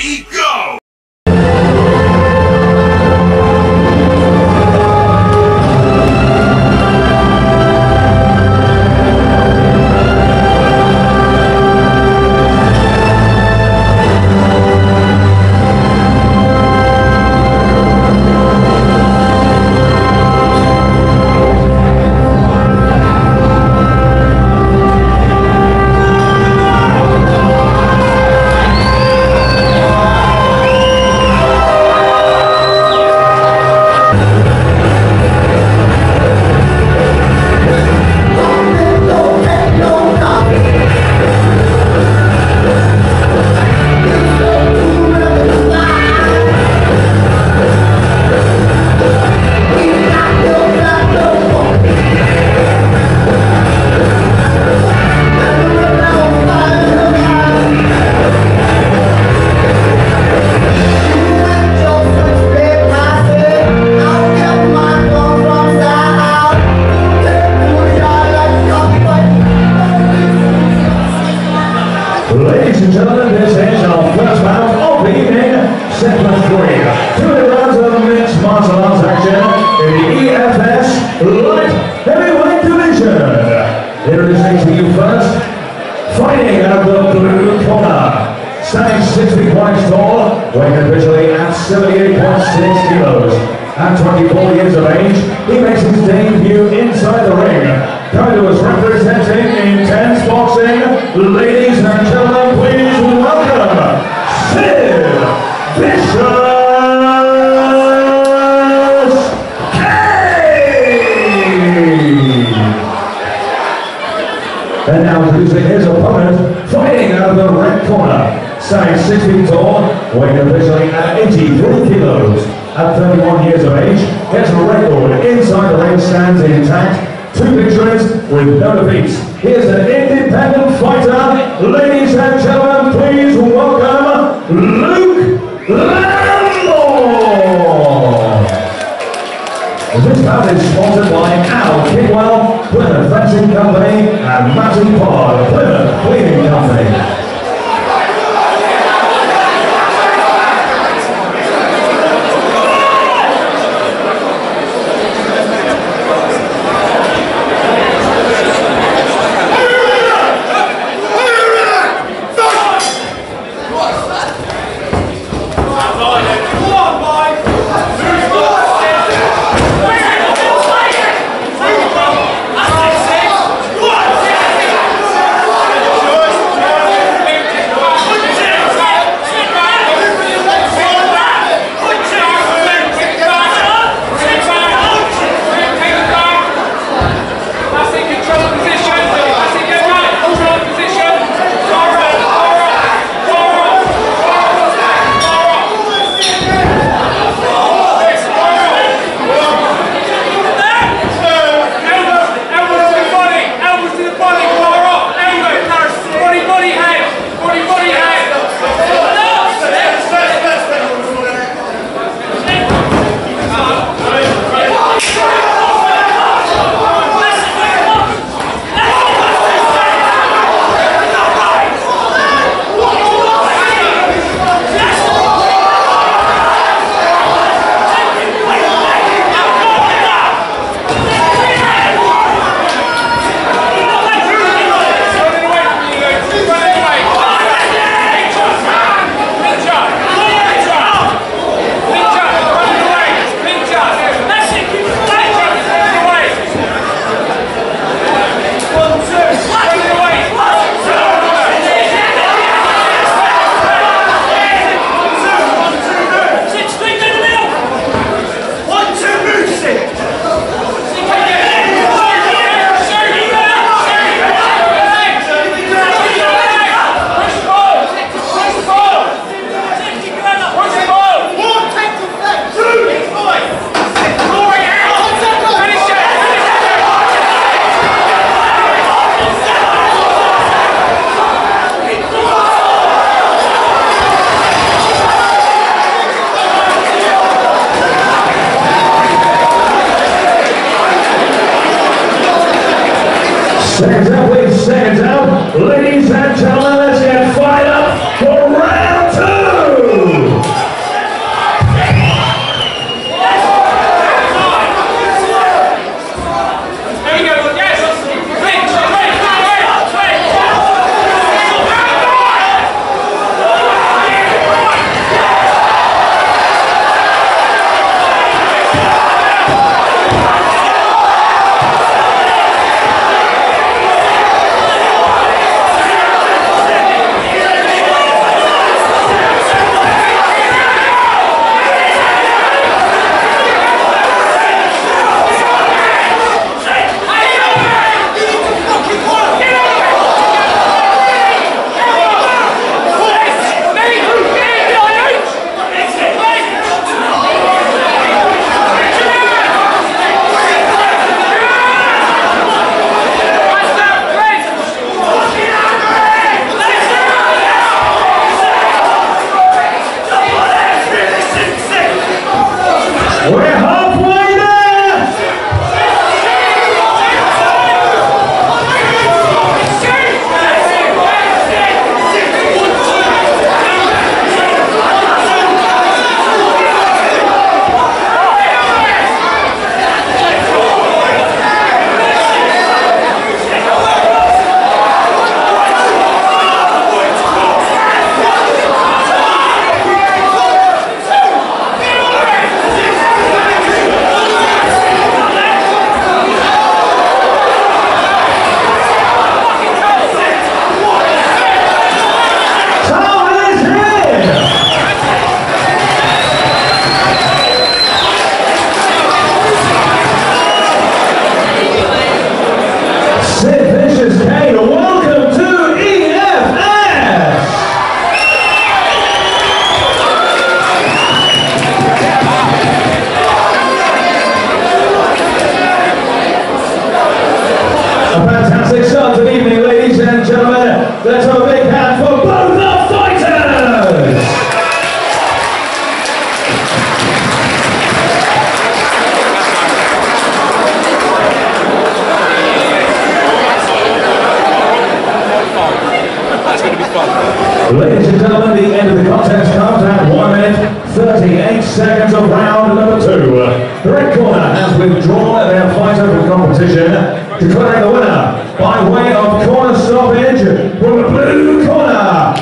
Ready, go! Three. Two rounds of mixed martial arts action in the EFS Light Heavyweight Division. Introducing to you first, fighting out of the blue corner. Standing 6 feet points tall, weighing officially at 78.6 kilos. At 24 years of age, he makes his debut inside the ring. To us representing intense boxing, ladies and gentlemen, please welcome Sid Vicious Cain! And now introducing his opponent, fighting out of the red corner. Standing 6 feet tall, weighing officially at 83 kilos. At 31 years of age, a record inside the ring, stands intact. Two victories with no defeats. Here's an independent fighter. Ladies and gentlemen, please welcome Luke Lambourne! This bout is sponsored by Al Kidwell, Plymouth Fencing Company, and Matty Pod, Plymouth Cleaning Company. Seconds out, please. Seconds out. Ladies and gentlemen, let's get Ladies and gentlemen, the end of the contest comes at 1 minute 38 seconds of round number 2. The red corner has withdrawn their fighter from competition, declaring the winner by way of corner stoppage from the blue corner,